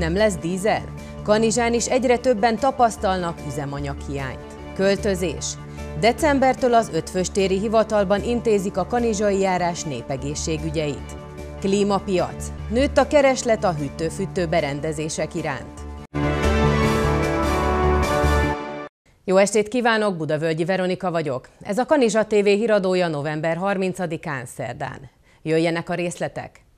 Nem lesz dízel? Kanizsán is egyre többen tapasztalnak üzemanyaghiányt. Költözés. Decembertől az ötföstéri hivatalban intézik a kanizsai járás népegészségügyeit. Klímapiac. Nőtt a kereslet a hűtő-fűtő berendezések iránt. Jó estét kívánok, Budavölgyi Veronika vagyok. Ez a Kanizsa TV híradója november 30-án szerdán. Jöjjenek a részletek!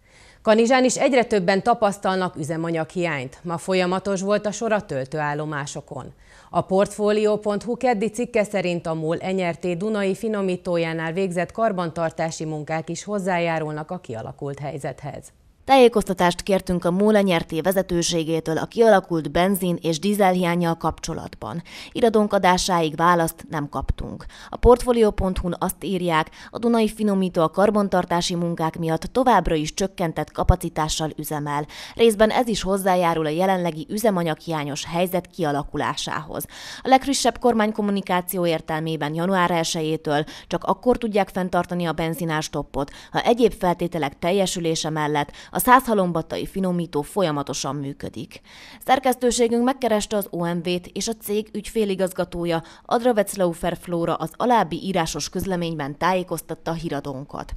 Kanizsán is egyre többen tapasztalnak üzemanyaghiányt. Ma folyamatos volt a sor a töltőállomásokon. A Portfolio.hu keddi cikke szerint a MOL enyerté Dunai finomítójánál végzett karbantartási munkák is hozzájárulnak a kialakult helyzethez. Tájékoztatást kértünk a Móla nyerté vezetőségétől a kialakult benzin és dízelhiányjal kapcsolatban. Iradónk adásáig választ nem kaptunk. A Portfolio.hu-n azt írják, a Dunai finomító a karbantartási munkák miatt továbbra is csökkentett kapacitással üzemel. Részben ez is hozzájárul a jelenlegi üzemanyaghiányos helyzet kialakulásához. A legfrissebb kormánykommunikáció értelmében január 1-től csak akkor tudják fenntartani a benzinástoppot, ha egyéb feltételek teljesülése mellett a százhalombattai finomító folyamatosan működik. Szerkesztőségünk megkereste az OMV-t és a cég ügyféligazgatója Adra Wetzlaufer Flóra az alábbi írásos közleményben tájékoztatta a híradónkat.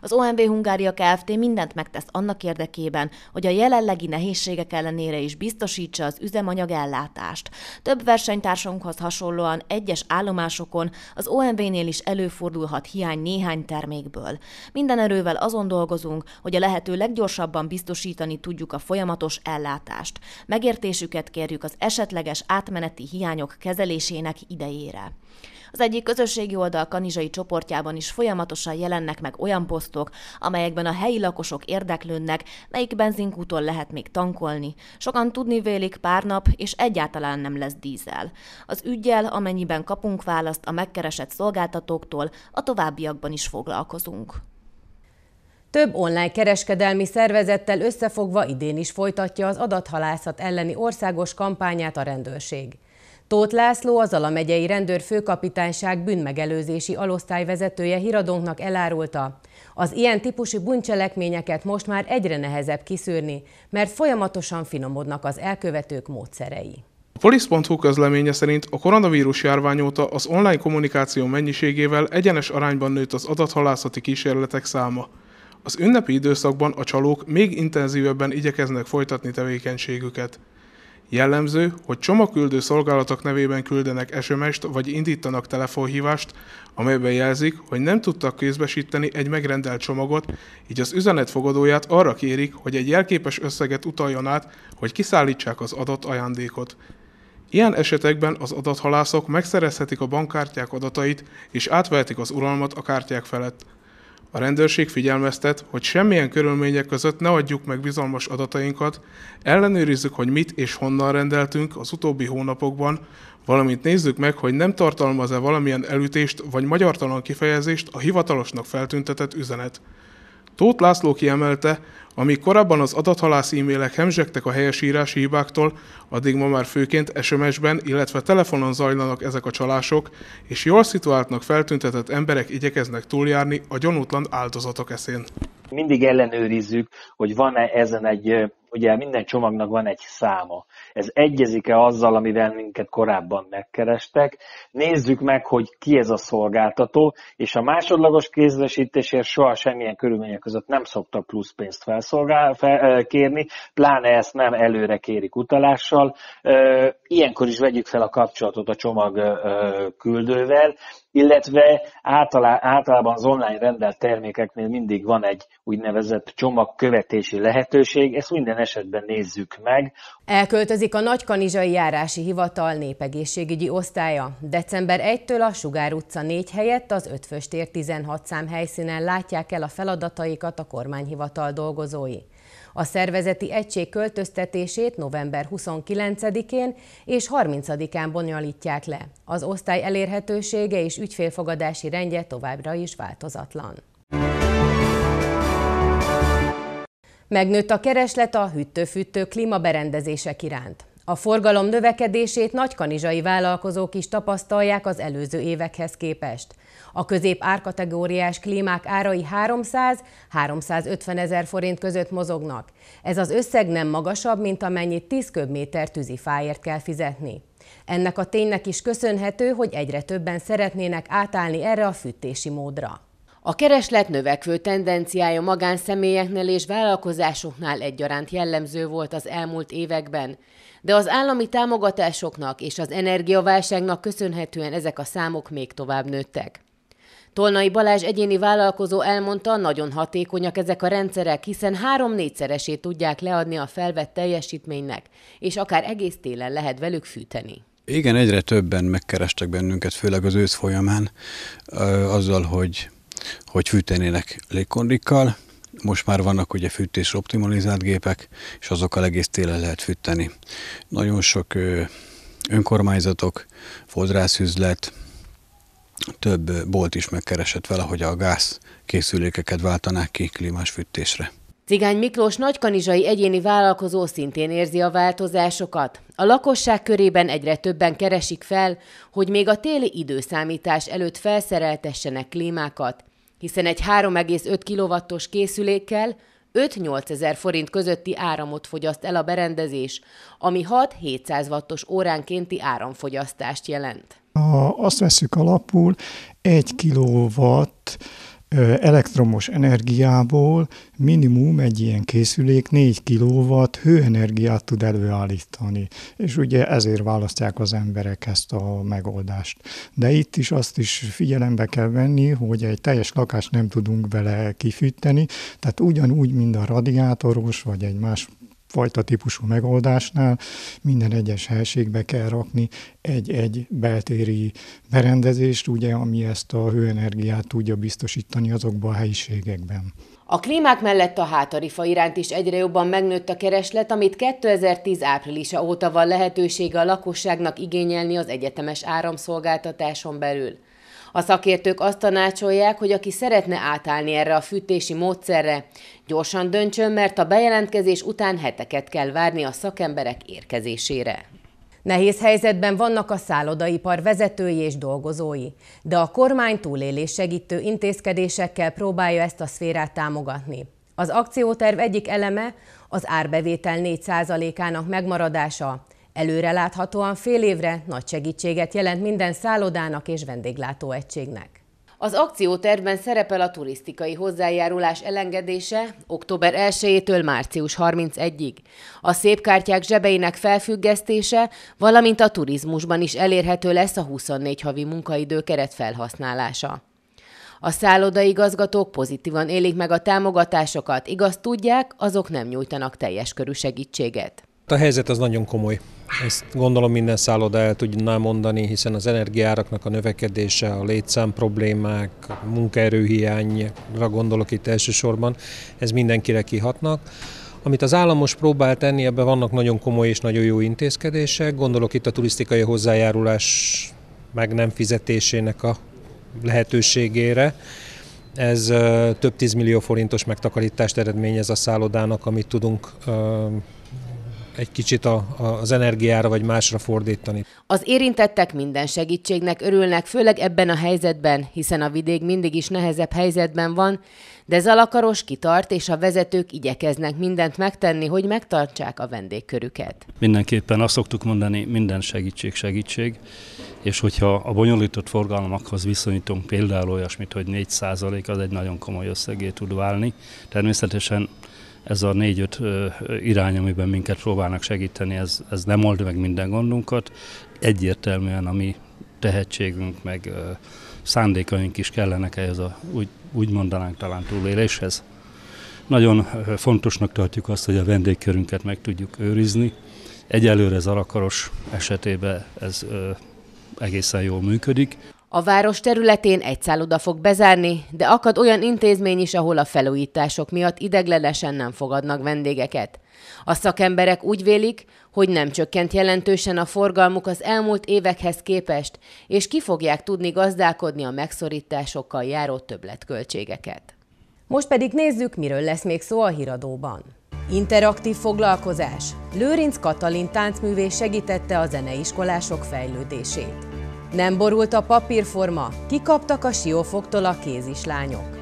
Az OMV Hungária Kft. mindent megtesz annak érdekében, hogy a jelenlegi nehézségek ellenére is biztosítsa az üzemanyag ellátást. Több versenytársunkhoz hasonlóan egyes állomásokon az OMV-nél is előfordulhat hiány néhány termékből. Minden erővel azon dolgozunk, hogy a lehető leggyorsabb gyorsabban biztosítani tudjuk a folyamatos ellátást. Megértésüket kérjük az esetleges átmeneti hiányok kezelésének idejére. Az egyik közösségi oldal kanizsai csoportjában is folyamatosan jelennek meg olyan posztok, amelyekben a helyi lakosok érdeklődnek, melyik benzinkúton lehet még tankolni. Sokan tudni vélik pár nap, és egyáltalán nem lesz dízel. Az ügyjel, amennyiben kapunk választ a megkeresett szolgáltatóktól, a továbbiakban is foglalkozunk. Több online kereskedelmi szervezettel összefogva idén is folytatja az adathalászat elleni országos kampányát a rendőrség. Tóth László, az Ala megyei rendőrfőkapitányság bűnmegelőzési alosztály vezetője híradónknak elárulta, az ilyen típusú bűncselekményeket most már egyre nehezebb kiszűrni, mert folyamatosan finomodnak az elkövetők módszerei. A Polisz.hu közleménye szerint a koronavírus járvány óta az online kommunikáció mennyiségével egyenes arányban nőtt az adathalászati kísérletek száma. Az ünnepi időszakban a csalók még intenzívebben igyekeznek folytatni tevékenységüket. Jellemző, hogy csomagküldő szolgálatok nevében küldenek SMS-t vagy indítanak telefonhívást, amelyben jelzik, hogy nem tudtak kézbesíteni egy megrendelt csomagot, így az üzenet fogadóját arra kérik, hogy egy jelképes összeget utaljon át, hogy kiszállítsák az adott ajándékot. Ilyen esetekben az adathalászok megszerezhetik a bankkártyák adatait és átvehetik az uralmat a kártyák felett. A rendőrség figyelmeztet, hogy semmilyen körülmények között ne adjuk meg bizalmas adatainkat, ellenőrizzük, hogy mit és honnan rendeltünk az utóbbi hónapokban, valamint nézzük meg, hogy nem tartalmaz-e valamilyen elütést vagy magyartalan kifejezést a hivatalosnak feltüntetett üzenet. Tóth László kiemelte, amíg korábban az adathalász e-mailek hemzsegtek a helyesírási hibáktól, addig ma már főként SMS-ben, illetve telefonon zajlanak ezek a csalások, és jól szituáltnak feltüntetett emberek igyekeznek túljárni a gyanútlan áldozatok eszén. Mindig ellenőrizzük, hogy van-e ezen egy ugye minden csomagnak van egy száma. Ez egyezik-e azzal, amivel minket korábban megkerestek. Nézzük meg, hogy ki ez a szolgáltató, és a másodlagos kézlesítésért soha semmilyen körülmények között nem szoktak plusz pénzt felszolgál, fel, kérni, pláne ezt nem előre kérik utalással. Ilyenkor is vegyük fel a kapcsolatot a csomag küldővel, illetve általá, általában az online rendelt termékeknél mindig van egy úgynevezett csomagkövetési lehetőség, ezt minden esetben nézzük meg. Elköltözik a Nagykanizsai Járási Hivatal népegészségügyi osztálya. December 1-től a Sugár utca 4 helyett az Ötföstér 16 szám helyszínen látják el a feladataikat a kormányhivatal dolgozói. A szervezeti egység költöztetését november 29-én és 30-án bonyolítják le. Az osztály elérhetősége és ügyfélfogadási rendje továbbra is változatlan. Megnőtt a kereslet a hűtő-fűtő klímaberendezések iránt. A forgalom növekedését nagykanizsai vállalkozók is tapasztalják az előző évekhez képest. A közép árkategóriás klímák árai 300-350 ezer forint között mozognak. Ez az összeg nem magasabb, mint amennyit 10 köbméter tűzifáért kell fizetni. Ennek a ténynek is köszönhető, hogy egyre többen szeretnének átállni erre a fűtési módra. A kereslet növekvő tendenciája magánszemélyeknél és vállalkozásoknál egyaránt jellemző volt az elmúlt években, de az állami támogatásoknak és az energiaválságnak köszönhetően ezek a számok még tovább nőttek. Tolnai Balázs egyéni vállalkozó elmondta, nagyon hatékonyak ezek a rendszerek, hiszen három-négyszeresét tudják leadni a felvett teljesítménynek, és akár egész télen lehet velük fűteni. Igen, egyre többen megkerestek bennünket, főleg az ősz folyamán, azzal, hogy, hogy fűtenének légkondikkal. Most már vannak ugye fűtés optimalizált gépek, és azokkal egész télen lehet fűteni. Nagyon sok önkormányzatok, fodrászüzlet, több bolt is megkeresett vele, hogy a gáz készülékeket váltanák ki klímás fűtésre. Cigány Miklós nagykanizsai egyéni vállalkozó szintén érzi a változásokat. A lakosság körében egyre többen keresik fel, hogy még a téli időszámítás előtt felszereltessenek klímákat, hiszen egy 3,5 kW-os készülékkel 5-8 ezer forint közötti áramot fogyaszt el a berendezés, ami 6-700 wattos óránkénti áramfogyasztást jelent. Ha azt veszük alapul, 1 kilowatt elektromos energiából minimum egy ilyen készülék 4 kW hőenergiát tud előállítani. És ugye ezért választják az emberek ezt a megoldást. De itt is azt is figyelembe kell venni, hogy egy teljes lakást nem tudunk vele kifűteni, tehát ugyanúgy, mint a radiátoros vagy egy más fajta típusú megoldásnál minden egyes helységbe kell rakni egy-egy beltéri berendezést, ugye, ami ezt a hőenergiát tudja biztosítani azokban a helyiségekben. A klímák mellett a hátarifa iránt is egyre jobban megnőtt a kereslet, amit 2010 áprilisa óta van lehetősége a lakosságnak igényelni az egyetemes áramszolgáltatáson belül. A szakértők azt tanácsolják, hogy aki szeretne átállni erre a fűtési módszerre, gyorsan döntsön, mert a bejelentkezés után heteket kell várni a szakemberek érkezésére. Nehéz helyzetben vannak a szállodaipar vezetői és dolgozói, de a kormány túlélés segítő intézkedésekkel próbálja ezt a szférát támogatni. Az akcióterv egyik eleme az árbevétel 4%-ának megmaradása, Előreláthatóan fél évre nagy segítséget jelent minden szállodának és vendéglátóegységnek. Az akciótervben szerepel a turisztikai hozzájárulás elengedése október 1-től március 31-ig, a szépkártyák zsebeinek felfüggesztése, valamint a turizmusban is elérhető lesz a 24 havi munkaidő keret felhasználása. A szállodaigazgatók pozitívan élik meg a támogatásokat, igaz tudják, azok nem nyújtanak teljes körű segítséget. A helyzet az nagyon komoly. Ezt gondolom minden szálloda el tudná mondani, hiszen az energiáraknak a növekedése, a létszám problémák, a munkaerőhiányra gondolok itt elsősorban, ez mindenkire kihatnak. Amit az államos próbál tenni, ebben vannak nagyon komoly és nagyon jó intézkedések. Gondolok itt a turisztikai hozzájárulás meg nem fizetésének a lehetőségére. Ez több tízmillió forintos megtakarítást eredményez a szállodának, amit tudunk egy kicsit a, a, az energiára vagy másra fordítani. Az érintettek minden segítségnek örülnek, főleg ebben a helyzetben, hiszen a vidék mindig is nehezebb helyzetben van, de Zalakaros kitart, és a vezetők igyekeznek mindent megtenni, hogy megtartsák a vendégkörüket. Mindenképpen azt szoktuk mondani, minden segítség segítség, és hogyha a bonyolított forgalmakhoz viszonyítunk például olyasmit, hogy 4% az egy nagyon komoly összegé tud válni. Természetesen ez a négy-öt irány, amiben minket próbálnak segíteni, ez, ez nem old meg minden gondunkat. Egyértelműen a mi tehetségünk, meg szándékaink is kellenek ehhez a úgy, úgy mondanánk talán túléléshez. Nagyon fontosnak tartjuk azt, hogy a vendégkörünket meg tudjuk őrizni. Egyelőre Zalakaros esetében ez egészen jól működik. A város területén egy szálloda fog bezárni, de akad olyan intézmény is, ahol a felújítások miatt ideglenesen nem fogadnak vendégeket. A szakemberek úgy vélik, hogy nem csökkent jelentősen a forgalmuk az elmúlt évekhez képest, és ki fogják tudni gazdálkodni a megszorításokkal járó többletköltségeket. Most pedig nézzük, miről lesz még szó a híradóban. Interaktív foglalkozás. Lőrinc Katalin táncművész segítette a zeneiskolások fejlődését. Nem borult a papírforma, kikaptak a siófoktól a kézislányok.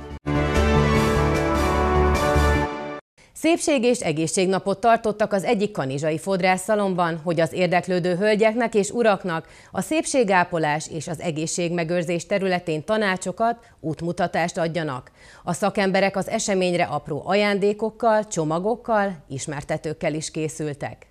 Szépség és egészségnapot tartottak az egyik kanizsai fodrászszalomban, hogy az érdeklődő hölgyeknek és uraknak a szépségápolás és az egészségmegőrzés területén tanácsokat, útmutatást adjanak. A szakemberek az eseményre apró ajándékokkal, csomagokkal, ismertetőkkel is készültek.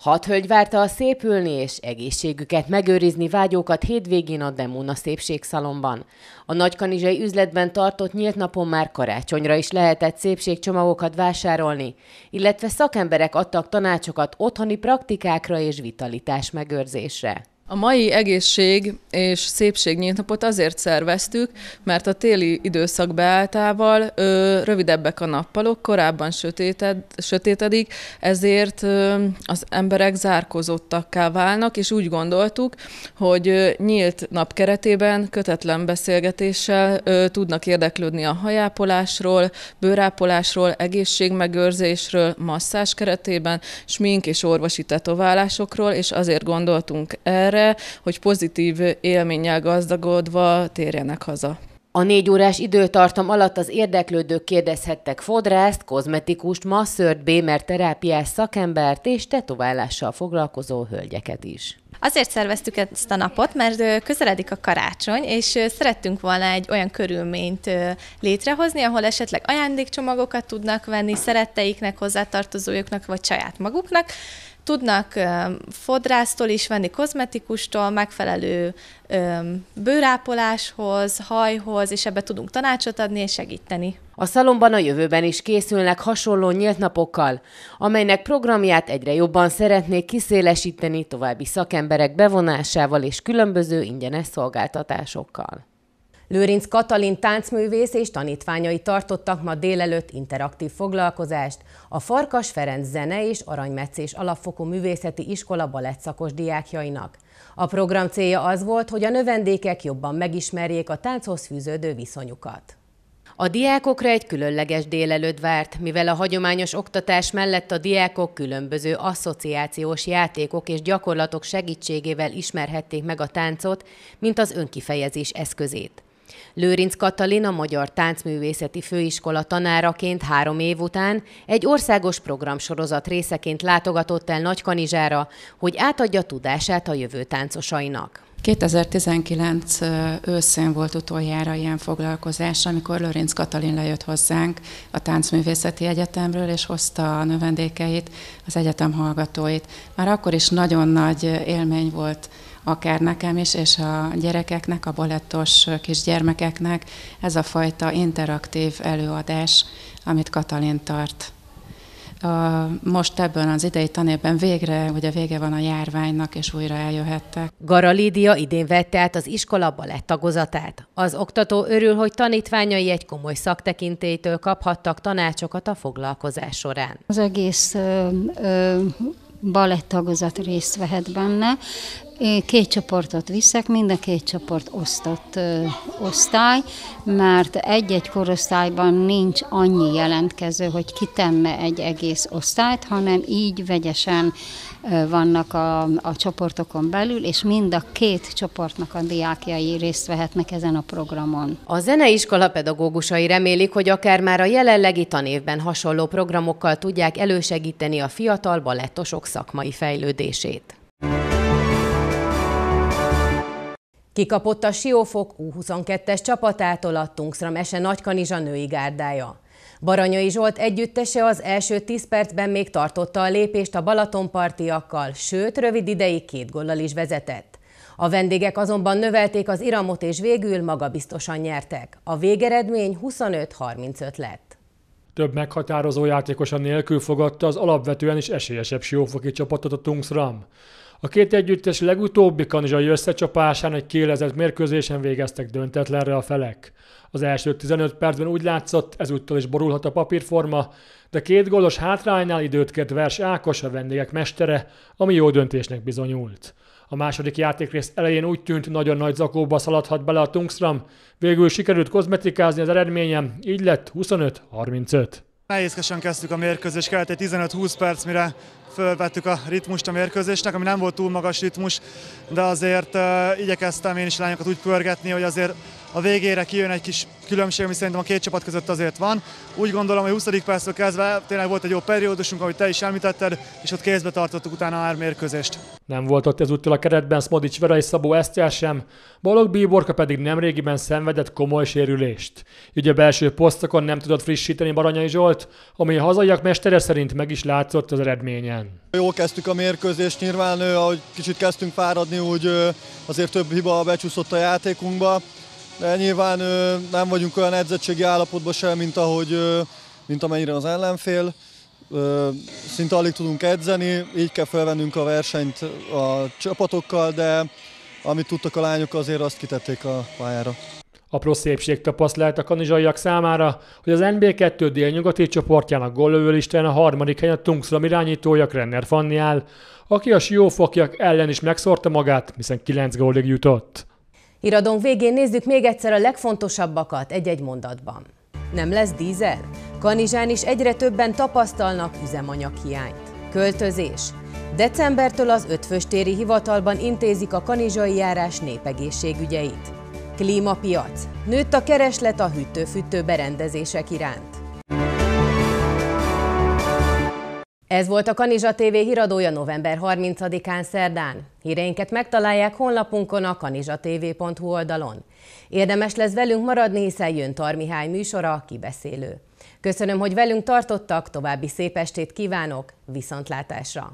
Hat hölgy várta a szépülni és egészségüket megőrizni vágyókat hétvégén a Demona szépségszalomban. A nagykanizsai üzletben tartott nyílt napon már karácsonyra is lehetett szépségcsomagokat vásárolni, illetve szakemberek adtak tanácsokat otthoni praktikákra és vitalitás megőrzésre. A mai egészség és szépség napot azért szerveztük, mert a téli időszak beálltával ö, rövidebbek a nappalok, korábban sötéted, sötétedik, ezért ö, az emberek zárkozottakká válnak, és úgy gondoltuk, hogy ö, nyílt nap keretében kötetlen beszélgetéssel ö, tudnak érdeklődni a hajápolásról, bőrápolásról, egészségmegőrzésről, masszás keretében, smink és orvosi tetoválásokról, és azért gondoltunk erre, erre, hogy pozitív élménnyel gazdagodva térjenek haza. A négy órás időtartam alatt az érdeklődők kérdezhettek fodrászt, kozmetikust, masszört, bémer terápiás szakembert és tetoválással foglalkozó hölgyeket is. Azért szerveztük ezt a napot, mert közeledik a karácsony, és szerettünk volna egy olyan körülményt létrehozni, ahol esetleg ajándékcsomagokat tudnak venni szeretteiknek, hozzátartozójuknak, vagy saját maguknak, Tudnak fodrásztól is venni, kozmetikustól, megfelelő bőrápoláshoz, hajhoz, és ebbe tudunk tanácsot adni és segíteni. A szalomban a jövőben is készülnek hasonló nyílt napokkal, amelynek programját egyre jobban szeretnék kiszélesíteni további szakemberek bevonásával és különböző ingyenes szolgáltatásokkal. Lőrinc Katalin táncművész és tanítványai tartottak ma délelőtt interaktív foglalkozást a Farkas Ferenc Zene és Aranymetszés Alapfokú Művészeti Iskola balettszakos diákjainak. A program célja az volt, hogy a növendékek jobban megismerjék a tánchoz fűződő viszonyukat. A diákokra egy különleges délelőtt várt, mivel a hagyományos oktatás mellett a diákok különböző asszociációs játékok és gyakorlatok segítségével ismerhették meg a táncot, mint az önkifejezés eszközét. Lőrinc Katalin a Magyar Táncművészeti Főiskola tanáraként három év után egy országos programsorozat részeként látogatott el Nagykanizsára, hogy átadja tudását a jövő táncosainak. 2019 őszén volt utoljára ilyen foglalkozás, amikor Lőrinc Katalin lejött hozzánk a Táncművészeti Egyetemről, és hozta a növendékeit, az egyetem hallgatóit. Már akkor is nagyon nagy élmény volt akár nekem is, és a gyerekeknek, a balettos kisgyermekeknek ez a fajta interaktív előadás, amit Katalin tart. Most ebben az idei tanévben végre, ugye vége van a járványnak, és újra eljöhettek. Gara Lídia idén vette át az iskola balett tagozatát. Az oktató örül, hogy tanítványai egy komoly szaktekintélytől kaphattak tanácsokat a foglalkozás során. Az egész ö, ö, balett tagozat részt vehet benne, Két csoportot viszek, mind a két csoport osztott ö, osztály, mert egy-egy korosztályban nincs annyi jelentkező, hogy kitemme egy egész osztályt, hanem így vegyesen vannak a, a csoportokon belül, és mind a két csoportnak a diákjai részt vehetnek ezen a programon. A zeneiskola pedagógusai remélik, hogy akár már a jelenlegi tanévben hasonló programokkal tudják elősegíteni a fiatal balettosok szakmai fejlődését. Kikapott a Siófok U22-es csapatától a Tungsra Mese Nagykanizsa női gárdája. Baranyai Zsolt együttese az első 10 percben még tartotta a lépést a Balatonpartiakkal, sőt, rövid ideig két gollal is vezetett. A vendégek azonban növelték az iramot és végül magabiztosan nyertek. A végeredmény 25-35 lett. Több meghatározó játékosan nélkül fogadta az alapvetően is esélyesebb siófoki csapatot a Tungsram. A két együttes legutóbbi kanizsai összecsapásán egy kélezett mérkőzésen végeztek döntetlenre a felek. Az első 15 percben úgy látszott, ezúttal is borulhat a papírforma, de két gólos hátránynál időt kért Vers Ákos a vendégek mestere, ami jó döntésnek bizonyult. A második játékrész elején úgy tűnt, nagyon nagy zakóba szaladhat bele a Tungsram, végül sikerült kozmetikázni az eredményem, így lett 25-35. Nehézkesen kezdtük a mérkőzést, kellett egy 15-20 perc, mire fölvettük a ritmust a mérkőzésnek, ami nem volt túl magas ritmus, de azért uh, igyekeztem én is lányokat úgy pörgetni, hogy azért a végére kijön egy kis különbség, ami szerintem a két csapat között azért van. Úgy gondolom, hogy 20. perctől kezdve tényleg volt egy jó periódusunk, ahogy te is említetted, és ott kézbe tartottuk utána a mérkőzést. Nem volt ott ezúttal a keretben Smodics Vera és Szabó Esztyás sem, Balog Bíborka pedig nemrégiben szenvedett komoly sérülést. Így a belső posztokon nem tudott frissíteni Baranyai Zsolt, ami a hazaiak mestere szerint meg is látszott az eredményen. Jó kezdtük a mérkőzést, nyilván ahogy kicsit kezdtünk fáradni, úgy azért több hiba becsúszott a játékunkba de nyilván nem vagyunk olyan edzettségi állapotban sem, mint, ahogy, mint amennyire az ellenfél. Szinte alig tudunk edzeni, így kell felvennünk a versenyt a csapatokkal, de amit tudtak a lányok, azért azt kitették a pályára. Apró szépség tapasztalt a kanizsaiak számára, hogy az NB2 délnyugati csoportjának góllövő listán a harmadik helyen a Tungsram irányítója Krenner Fanni áll, aki a siófokjak ellen is megszórta magát, hiszen 9 gólig jutott. Iradónk végén nézzük még egyszer a legfontosabbakat egy-egy mondatban. Nem lesz dízel? Kanizsán is egyre többen tapasztalnak üzemanyaghiányt. Költözés. Decembertől az ötföstéri hivatalban intézik a kanizsai járás népegészségügyeit. Klímapiac. Nőtt a kereslet a hűtő-fűtő berendezések iránt. Ez volt a Kanizsa TV híradója november 30-án szerdán. Híreinket megtalálják honlapunkon a kanizsatv.hu oldalon. Érdemes lesz velünk maradni, hiszen jön Tarmihály műsora, kibeszélő. Köszönöm, hogy velünk tartottak, további szép estét kívánok, viszontlátásra!